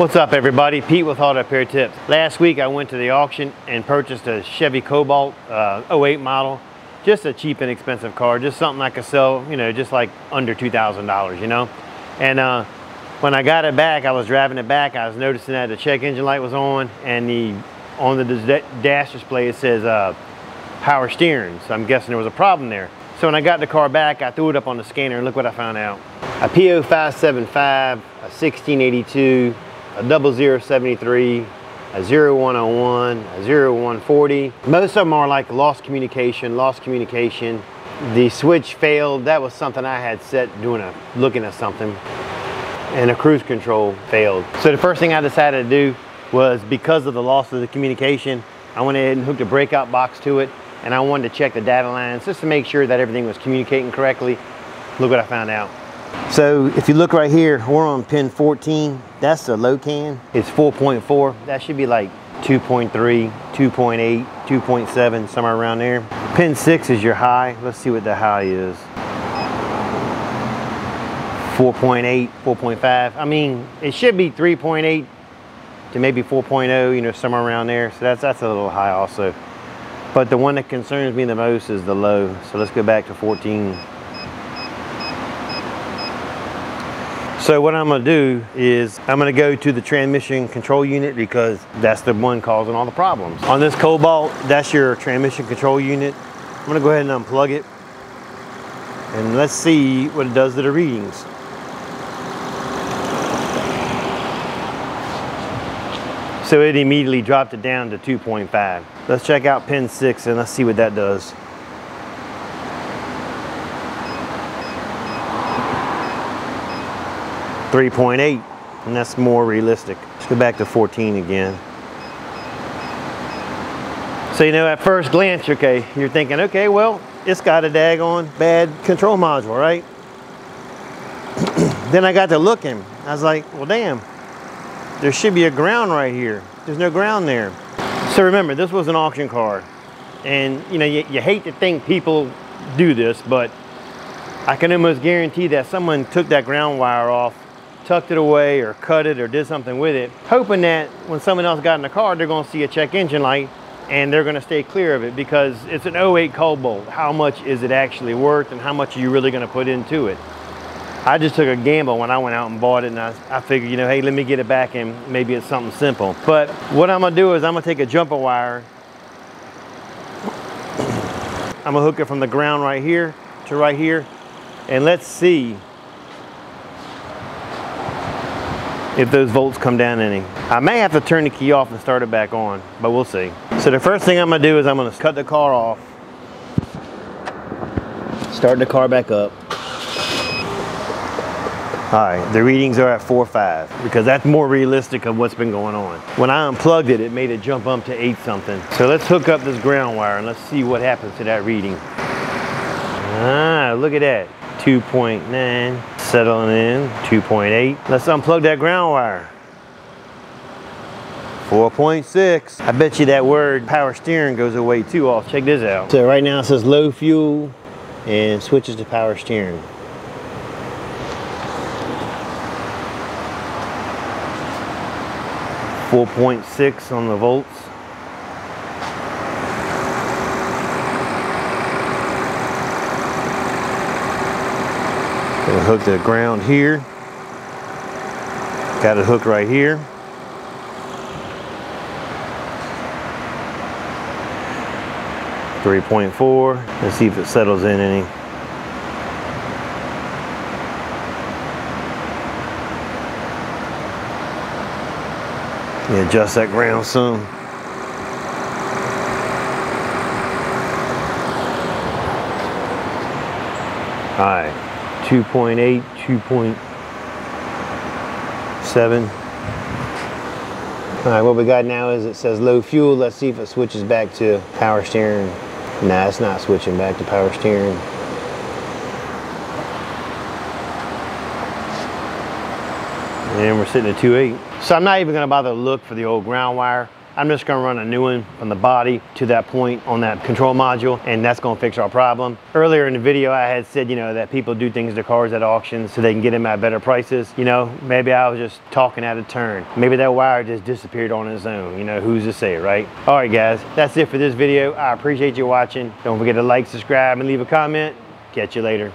What's up everybody? Pete with Auto Repair Tips. Last week I went to the auction and purchased a Chevy Cobalt uh, 08 model. Just a cheap and expensive car, just something I could sell, you know, just like under $2,000, you know? And uh, when I got it back, I was driving it back, I was noticing that the check engine light was on and the on the dash display it says uh, power steering. So I'm guessing there was a problem there. So when I got the car back, I threw it up on the scanner and look what I found out. A P0575, a 1682, a 0073, a 0101, a 0140. Most of them are like lost communication, lost communication. The switch failed. That was something I had set doing a, looking at something. And a cruise control failed. So the first thing I decided to do was because of the loss of the communication, I went ahead and hooked a breakout box to it and I wanted to check the data lines just to make sure that everything was communicating correctly. Look what I found out. So if you look right here, we're on pin 14. That's the low can. It's 4.4. That should be like 2.3, 2.8, 2.7, somewhere around there. Pin 6 is your high. Let's see what the high is. 4.8, 4.5. I mean, it should be 3.8 to maybe 4.0, you know, somewhere around there. So that's, that's a little high also. But the one that concerns me the most is the low. So let's go back to 14. So what I'm gonna do is I'm gonna go to the transmission control unit because that's the one causing all the problems. On this Cobalt, that's your transmission control unit. I'm gonna go ahead and unplug it and let's see what it does to the readings. So it immediately dropped it down to 2.5. Let's check out pin six and let's see what that does. 3.8 and that's more realistic. Let's go back to 14 again. So you know at first glance, okay, you're thinking, okay, well, it's got a daggone bad control module, right? then I got to looking. I was like, well, damn, there should be a ground right here. There's no ground there. So remember, this was an auction car. And you know, you, you hate to think people do this, but I can almost guarantee that someone took that ground wire off tucked it away or cut it or did something with it, hoping that when someone else got in the car, they're gonna see a check engine light and they're gonna stay clear of it because it's an 08 Cobalt. How much is it actually worth and how much are you really gonna put into it? I just took a gamble when I went out and bought it and I, I figured, you know, hey, let me get it back and maybe it's something simple. But what I'm gonna do is I'm gonna take a jumper wire I'm gonna hook it from the ground right here to right here and let's see if those volts come down any. I may have to turn the key off and start it back on, but we'll see. So the first thing I'm gonna do is I'm gonna cut the car off, start the car back up. All right, the readings are at 4.5 because that's more realistic of what's been going on. When I unplugged it, it made it jump up to 8 something. So let's hook up this ground wire and let's see what happens to that reading. Ah, look at that, 2.9 settling in 2.8 let's unplug that ground wire. 4.6 I bet you that word power steering goes away too off check this out. So right now it says low fuel and switches to power steering. Four point six on the volts Hook the ground here. Got it hooked right here. Three point four. Let's see if it settles in any. adjust that ground some. All right. 2.8, 2.7. All right, what we got now is it says low fuel. Let's see if it switches back to power steering. Nah, it's not switching back to power steering. And we're sitting at 2.8. So I'm not even gonna bother to look for the old ground wire. I'm just gonna run a new one from the body to that point on that control module, and that's gonna fix our problem. Earlier in the video, I had said, you know, that people do things to cars at auctions so they can get them at better prices. You know, maybe I was just talking out of turn. Maybe that wire just disappeared on its own. You know, who's to say, right? All right, guys, that's it for this video. I appreciate you watching. Don't forget to like, subscribe, and leave a comment. Catch you later.